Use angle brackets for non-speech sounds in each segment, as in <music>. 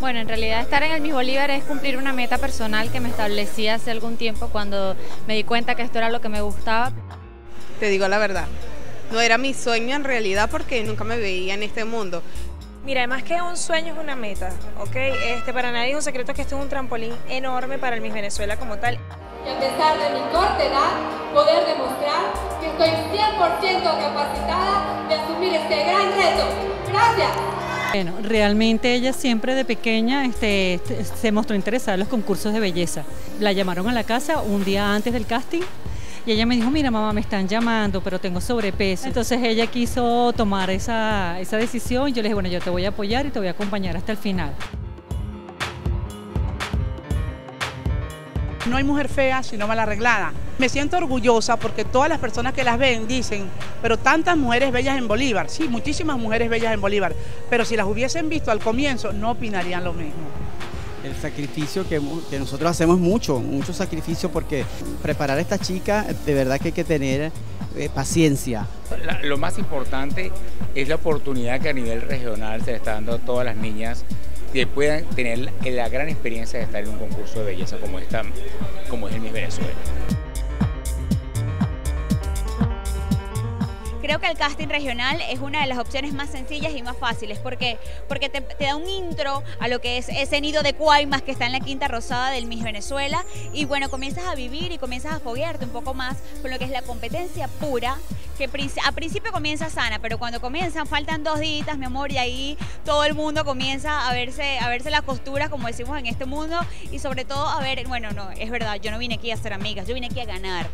Bueno, en realidad estar en el Miss Bolívar es cumplir una meta personal que me establecí hace algún tiempo cuando me di cuenta que esto era lo que me gustaba. Te digo la verdad, no era mi sueño en realidad porque nunca me veía en este mundo. Mira, además que un sueño es una meta, ¿ok? Este, para nadie es un secreto que esto es un trampolín enorme para el Miss Venezuela como tal. Y a pesar de mi corta edad, poder demostrar que estoy 100% capacitada de asumir este gran reto. Gracias. Bueno, realmente ella siempre de pequeña este, este, se mostró interesada en los concursos de belleza. La llamaron a la casa un día antes del casting y ella me dijo, mira mamá, me están llamando, pero tengo sobrepeso. Entonces ella quiso tomar esa, esa decisión y yo le dije, bueno, yo te voy a apoyar y te voy a acompañar hasta el final. No hay mujer fea sino mal arreglada. Me siento orgullosa porque todas las personas que las ven dicen, pero tantas mujeres bellas en Bolívar, sí, muchísimas mujeres bellas en Bolívar, pero si las hubiesen visto al comienzo no opinarían lo mismo. El sacrificio que, nosotros hacemos mucho, mucho sacrificio porque preparar a esta chica de verdad que hay que tener eh, paciencia. lo más importante es la oportunidad que a nivel regional se le está dando a todas las niñas que puedan tener la gran experiencia de estar en un concurso de belleza como, esta, como es el Miss Venezuela. Creo que el casting regional es una de las opciones más sencillas y más fáciles. ¿Por qué? Porque te, da un intro a lo que es ese nido de cuaymas que está en la Quinta Rosada del Miss Venezuela y bueno, comienzas a vivir y comienzas a foguearte un poco más con lo que es la competencia pura que a principio comienza sana, pero cuando comienzan faltan dos días, mi amor, y ahí todo el mundo comienza a verse, a verse las costuras, como decimos en este mundo, y sobre todo a ver, bueno, no, es verdad, yo no vine aquí a ser amigas, yo vine aquí a ganar.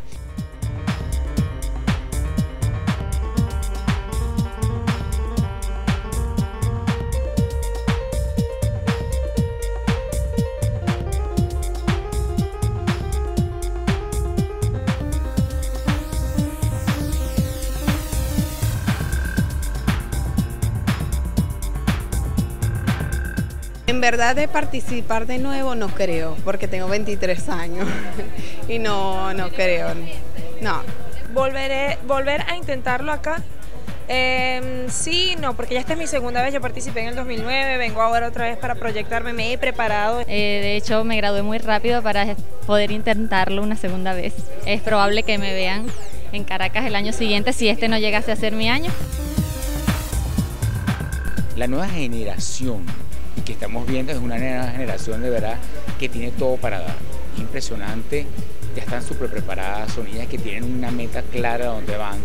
En verdad de participar de nuevo no creo, porque tengo 23 años <laughs> y no, no creo, no. Volveré, volver a intentarlo acá. Em, sí, no, porque ya esta es mi segunda vez, yo participé en el 2009, vengo ahora otra vez para proyectarme, me he preparado. Eh, de hecho, me gradué muy rápido para poder intentarlo una segunda vez. Es probable que me vean en Caracas el año siguiente si este no llegase a ser mi año. La nueva generación y que estamos viendo es una nueva generación de verdad que tiene todo para dar. Impresionante, ya están súper preparadas, son ellas que tienen una meta clara de dónde van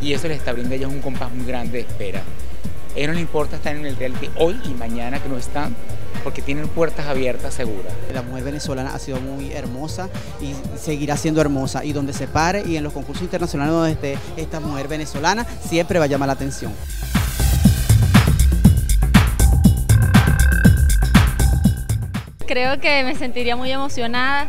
y eso les está brindando a ellas un compás muy grande de espera. A ellos no les importa estar en el reality hoy y mañana que no están, porque tienen puertas abiertas seguras. La mujer venezolana ha sido muy hermosa y seguirá siendo hermosa y donde se pare y en los concursos internacionales donde esté esta mujer venezolana siempre va a llamar la atención. Creo que me sentiría muy emocionada.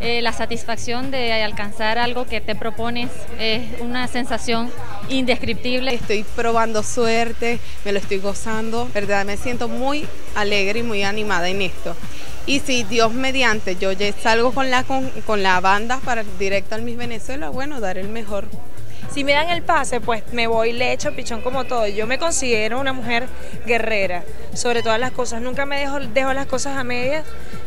Eh, la satisfacción de alcanzar algo que te propones es una sensación indescriptible. Estoy probando suerte, me lo estoy gozando, verdad, me siento muy alegre y muy animada en esto. Y si Dios mediante yo salgo con la, con, con la banda para directo al Miss Venezuela, bueno, dar el mejor si me dan el pase, pues me voy, le echo pichón como todo. Yo me considero una mujer guerrera, sobre todas las cosas. Nunca me dejo, dejo las cosas a medias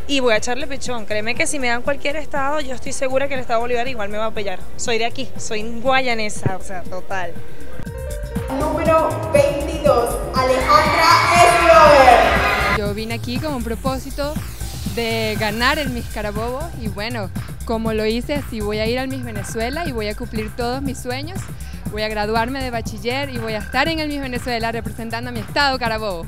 y voy a echarle pichón. Créeme que si me dan cualquier estado, yo estoy segura que el estado Bolívar igual me va a apoyar. Soy de aquí, soy guayanesa, o sea, total. Número 22, Alejandra Eslover. Yo vine aquí con un propósito de ganar el Miss Carabobo y bueno, como lo hice, así voy a ir al Miss Venezuela y voy a cumplir todos mis sueños. Voy a graduarme de bachiller y voy a estar en el Miss Venezuela representando a mi estado Carabobo.